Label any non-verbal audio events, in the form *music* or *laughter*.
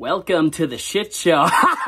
Welcome to the shit show. *laughs*